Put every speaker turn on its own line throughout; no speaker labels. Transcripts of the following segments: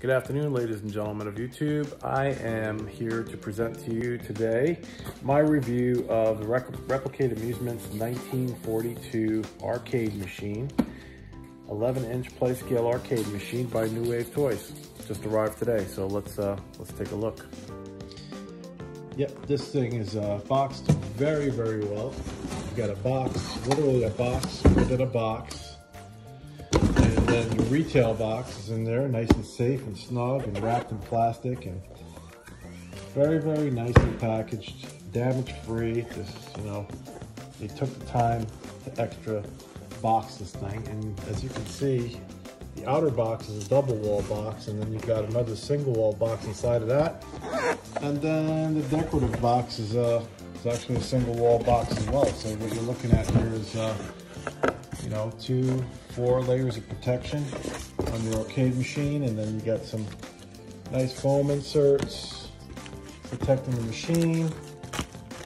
Good afternoon, ladies and gentlemen of YouTube. I am here to present to you today my review of the Replicade Amusements 1942 arcade machine, 11 inch play scale arcade machine by New Wave Toys. Just arrived today, so let's uh, let's take a look. Yep, this thing is uh, boxed very, very well. Got a box, literally a box within a box your retail box is in there, nice and safe and snug and wrapped in plastic and very, very nicely packaged, damage free. Just, you know, they took the time to extra box this thing. And as you can see, the outer box is a double wall box and then you've got another single wall box inside of that. And then the decorative box is, uh, is actually a single wall box as well. So what you're looking at here is, uh, you know, two, four layers of protection on your arcade machine. And then you got some nice foam inserts protecting the machine.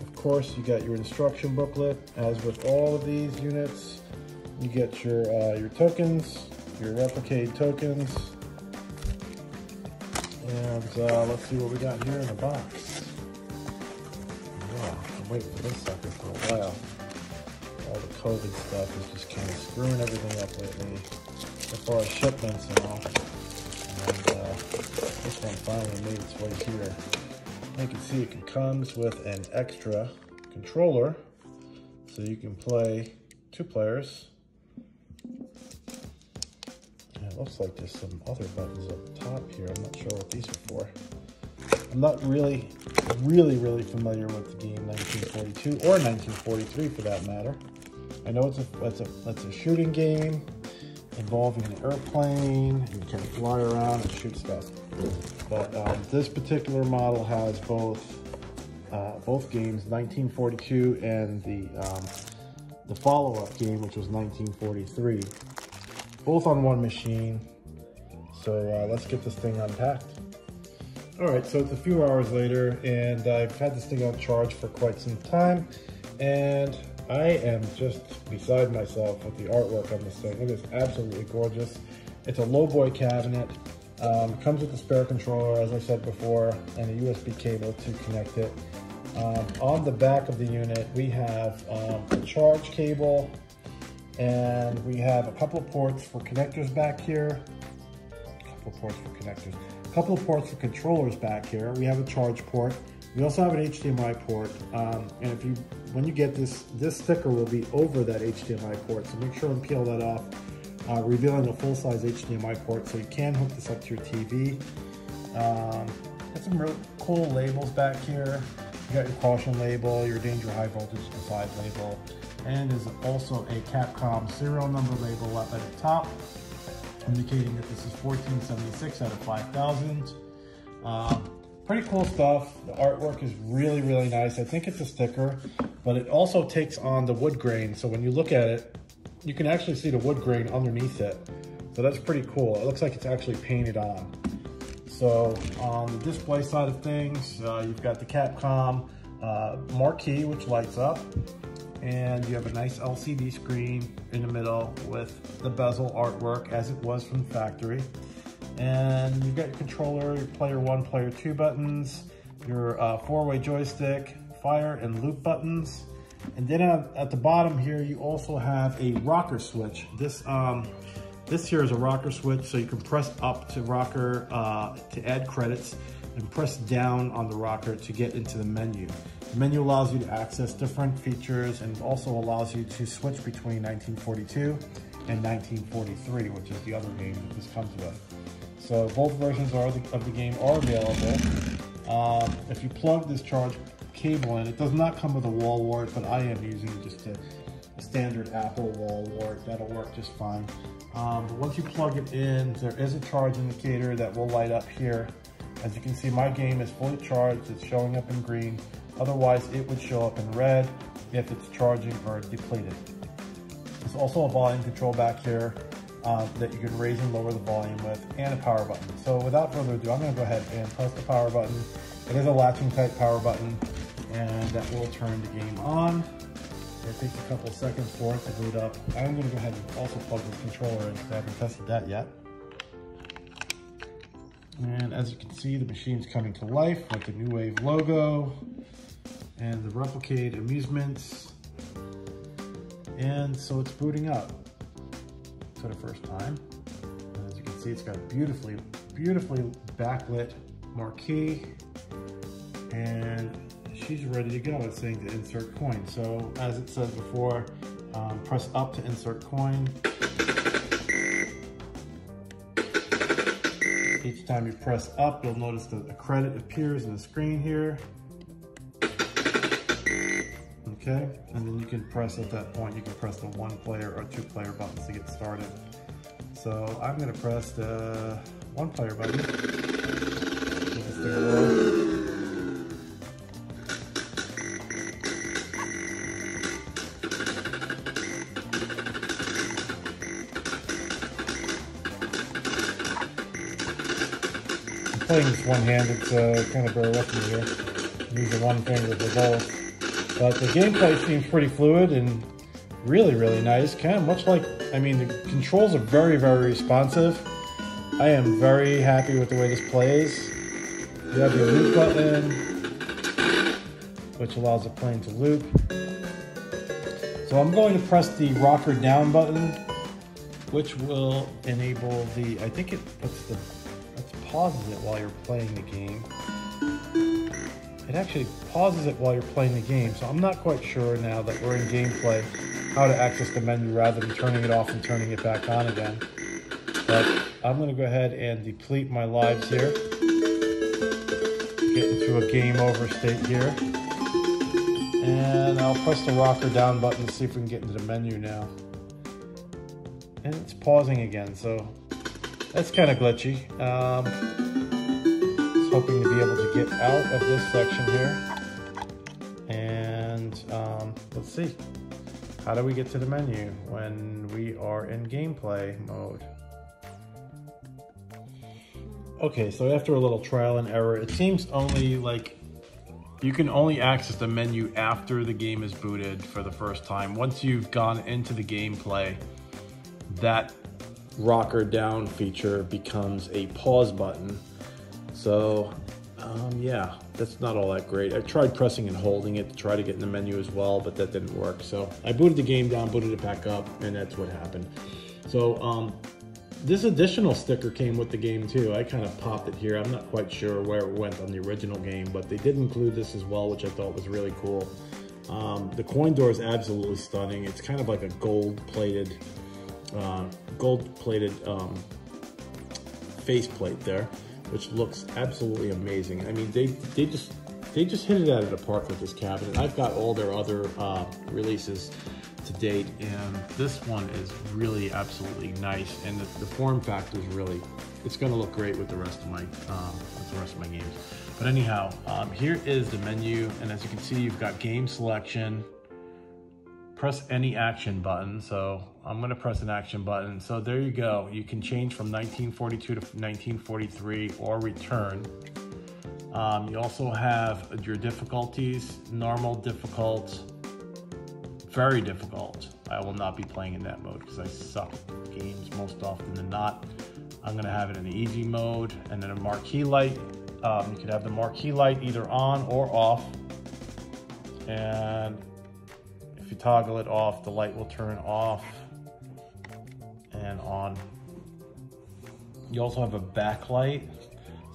Of course, you got your instruction booklet. As with all of these units, you get your, uh, your tokens, your Replicade tokens. And uh, let's see what we got here in the box. Yeah, I'm waiting for this sucker for a while all the COVID stuff is just kind of screwing everything up lately as far as shipments and all. And uh, this one finally made its way here. You can see it comes with an extra controller so you can play two players. And it looks like there's some other buttons up top here. I'm not sure what these are for. I'm not really, really, really familiar with the game 1942 or 1943 for that matter. I know it's a, it's a, it's a shooting game involving an airplane. You can fly around and shoot stuff. But um, this particular model has both uh, both games, 1942 and the um, the follow-up game, which was 1943, both on one machine. So uh, let's get this thing unpacked. All right, so it's a few hours later, and I've had this thing on charge for quite some time, and I am just beside myself with the artwork on this thing. It is absolutely gorgeous. It's a lowboy cabinet. Um, comes with a spare controller, as I said before, and a USB cable to connect it. Um, on the back of the unit, we have um, a charge cable, and we have a couple of ports for connectors back here. A couple ports for connectors. Couple of ports for controllers back here. We have a charge port. We also have an HDMI port, um, and if you, when you get this, this sticker will be over that HDMI port, so make sure and peel that off, uh, revealing a full-size HDMI port, so you can hook this up to your TV. Um, got some really cool labels back here. You got your caution label, your danger high voltage side label, and there's also a Capcom serial number label up at the top, indicating that this is 1476 out of 5000. Um, pretty cool stuff. The artwork is really, really nice. I think it's a sticker, but it also takes on the wood grain. So when you look at it, you can actually see the wood grain underneath it. So that's pretty cool. It looks like it's actually painted on. So on the display side of things, uh, you've got the Capcom uh, marquee, which lights up. And you have a nice LCD screen in the middle with the bezel artwork as it was from the factory. And you've got your controller, your player one, player two buttons, your uh, four-way joystick, fire and loop buttons. And then at, the bottom here, you also have a rocker switch. This um, this here is a rocker switch, so you can press up to rocker uh, to add credits and press down on the rocker to get into the menu. The menu allows you to access different features and also allows you to switch between 1942 and 1943, which is the other game that this comes with. So both versions the, of the game are available. Um, if you plug this charge cable in, it does not come with a wall wart, but I am using just a, a standard Apple wall wart. That'll work just fine. Um, but once you plug it in, there is a charge indicator that will light up here. As you can see, my game is fully charged. It's showing up in green. Otherwise, it would show up in red if it's charging or depleted. There's also a volume control back here uh, that you can raise and lower the volume with, and a power button. So without further ado, I'm gonna go ahead and press the power button. It is a latching type power button, and that will turn the game on. It takes a couple seconds for it to boot up. I'm gonna go ahead and also plug this controller in because I haven't tested that yet. And as you can see, the machine's coming to life with the New Wave logo and the Replicade amusements. And so it's booting up for the first time. And as you can see, it's got a beautifully, beautifully backlit marquee and she's ready to go. It's saying to insert coin. So as it says before, um, press up to insert coin. Each time you press up, you'll notice that a credit appears in the screen here. Okay, and then you can press at that point, you can press the one player or two player buttons to get started. So I'm gonna press the one player button. One-handed, so kind of bear with me here. Using one finger for both. But the gameplay seems pretty fluid and really, really nice. Kind of much like, I mean, the controls are very, very responsive. I am very happy with the way this plays. You have your loop button, which allows the plane to loop. So I'm going to press the rocker down button, which will enable the, I think it puts the pauses it while you're playing the game. It actually pauses it while you're playing the game, so I'm not quite sure now that we're in gameplay how to access the menu rather than turning it off and turning it back on again. But I'm gonna go ahead and deplete my lives here. Get into a game over state here. And I'll press the rocker down button to see if we can get into the menu now. And it's pausing again, so that's kind of glitchy. Um, hoping to be able to get out of this section here. And um, let's see. How do we get to the menu when we are in gameplay mode? Okay, so after a little trial and error, it seems only like you can only access the menu after the game is booted for the first time. Once you've gone into the gameplay, that rocker down feature becomes a pause button. So um, yeah, that's not all that great. I tried pressing and holding it to try to get in the menu as well, but that didn't work. So I booted the game down, booted it back up, and that's what happened. So um, this additional sticker came with the game too. I kind of popped it here. I'm not quite sure where it went on the original game, but they did include this as well, which I thought was really cool. Um, the coin door is absolutely stunning. It's kind of like a gold-plated uh, gold-plated um, faceplate there, which looks absolutely amazing. I mean, they they just they just hit it out of the park with this cabinet. I've got all their other uh, releases to date, and this one is really absolutely nice. And the, the form factor is really, it's going to look great with the rest of my um, with the rest of my games. But anyhow, um, here is the menu, and as you can see, you've got game selection, press any action button. So I'm gonna press an action button. So there you go. You can change from 1942 to 1943 or return. Um, you also have your difficulties, normal, difficult, very difficult. I will not be playing in that mode because I suck games most often than not. I'm gonna have it in the easy mode and then a marquee light. Um, you could have the marquee light either on or off. And if you toggle it off, the light will turn off and on. You also have a backlight,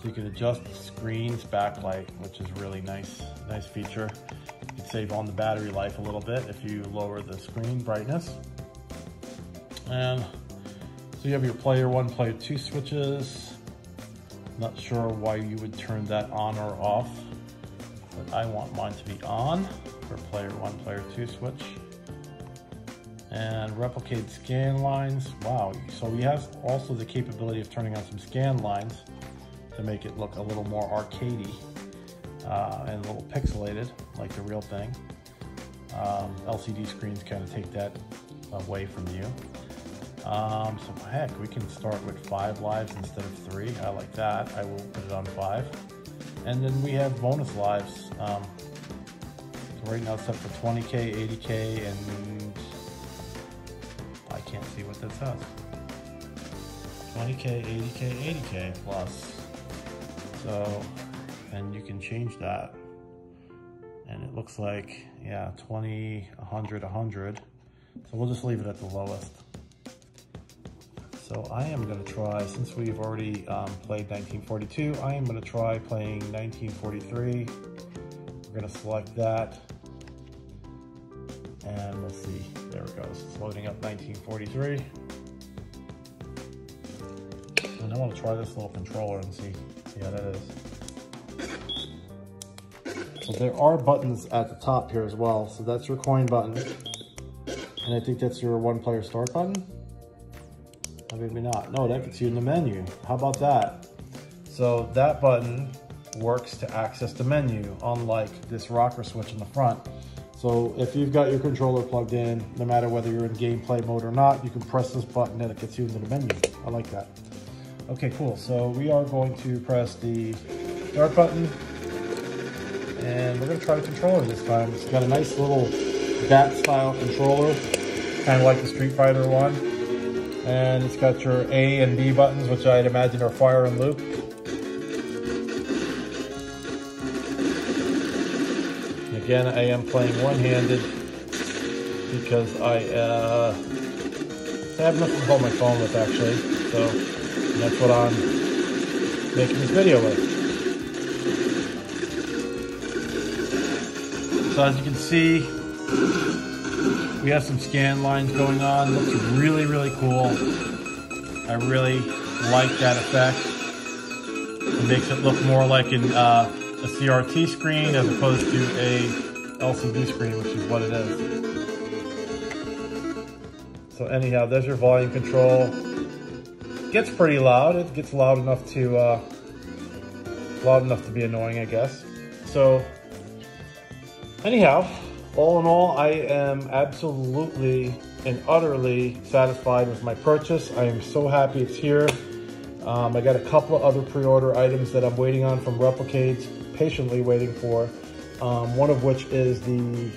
so you can adjust the screen's backlight, which is really nice, nice feature. You can save on the battery life a little bit if you lower the screen brightness. And so you have your player one, player two switches. Not sure why you would turn that on or off, but I want mine to be on for player one, player two switch. And replicate scan lines. Wow, so we have also the capability of turning on some scan lines to make it look a little more arcadey uh, and a little pixelated like the real thing. Um, LCD screens kind of take that away from you. Um, so heck, we can start with five lives instead of three. I like that. I will put it on five. And then we have bonus lives. Um, right now it's set for 20k, 80k, and I can't see what that says. 20k, 80k, 80k plus So, and you can change that. And it looks like, yeah, 20, 100, 100. So we'll just leave it at the lowest. So I am gonna try, since we've already um, played 1942, I am gonna try playing 1943. We're gonna select that. And we'll see, there it goes. It's loading up 1943. And I wanna try this little controller and see, see how that is. So there are buttons at the top here as well. So that's your coin button. And I think that's your one player start button. Maybe not. No, that gets you in the menu. How about that? So that button works to access the menu, unlike this rocker switch in the front. So if you've got your controller plugged in, no matter whether you're in gameplay mode or not, you can press this button and it gets you into the menu. I like that. Okay, cool. So we are going to press the start button and we're gonna try the controller this time. It's got a nice little bat style controller, kind of like the Street Fighter one. And it's got your A and B buttons, which I'd imagine are fire and loop. Again, I am playing one-handed because I uh, have nothing to hold my phone with actually. So that's what I'm making this video with. So as you can see, we have some scan lines going on. Looks really, really cool. I really like that effect. It makes it look more like an, uh, a CRT screen as opposed to a LCD screen, which is what it is. So anyhow, there's your volume control. gets pretty loud. It gets loud enough to uh, loud enough to be annoying, I guess. So anyhow, all in all, I am absolutely and utterly satisfied with my purchase. I am so happy it's here. Um, I got a couple of other pre-order items that I'm waiting on from Replicades, patiently waiting for. Um, one of which is the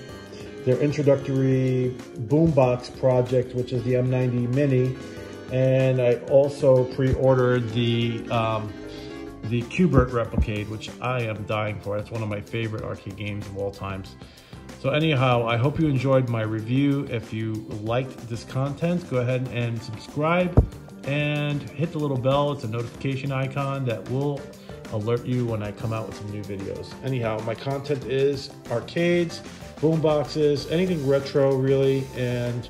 their introductory boombox project, which is the M90 Mini. And I also pre-ordered the um, the Q*bert Replicade, which I am dying for. It's one of my favorite arcade games of all times. So anyhow, I hope you enjoyed my review. If you liked this content, go ahead and subscribe and hit the little bell. It's a notification icon that will alert you when I come out with some new videos. Anyhow, my content is arcades, boom boxes, anything retro really, and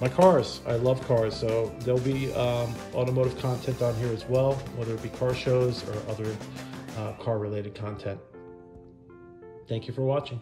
my cars. I love cars, so there'll be um, automotive content on here as well, whether it be car shows or other uh, car related content. Thank you for watching.